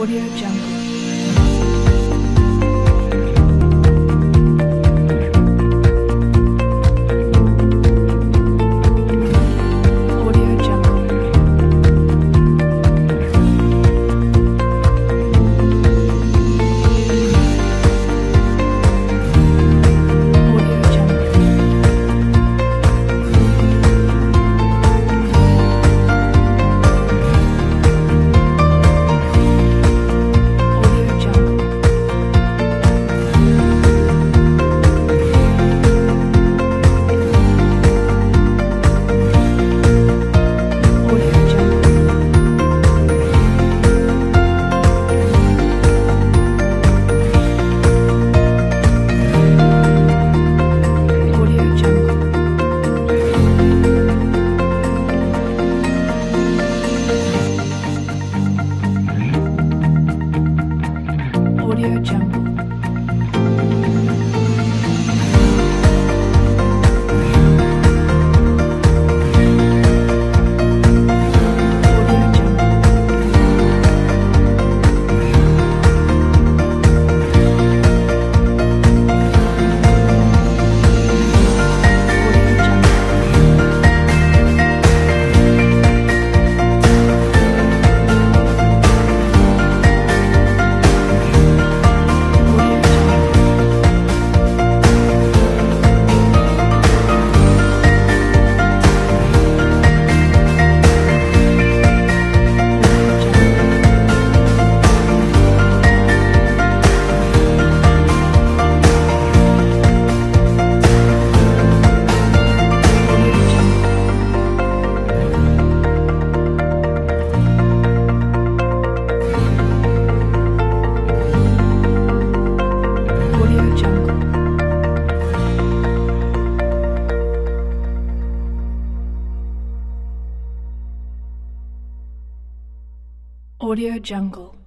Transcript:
Audio Jungle. Audio Jungle. Audio Jungle.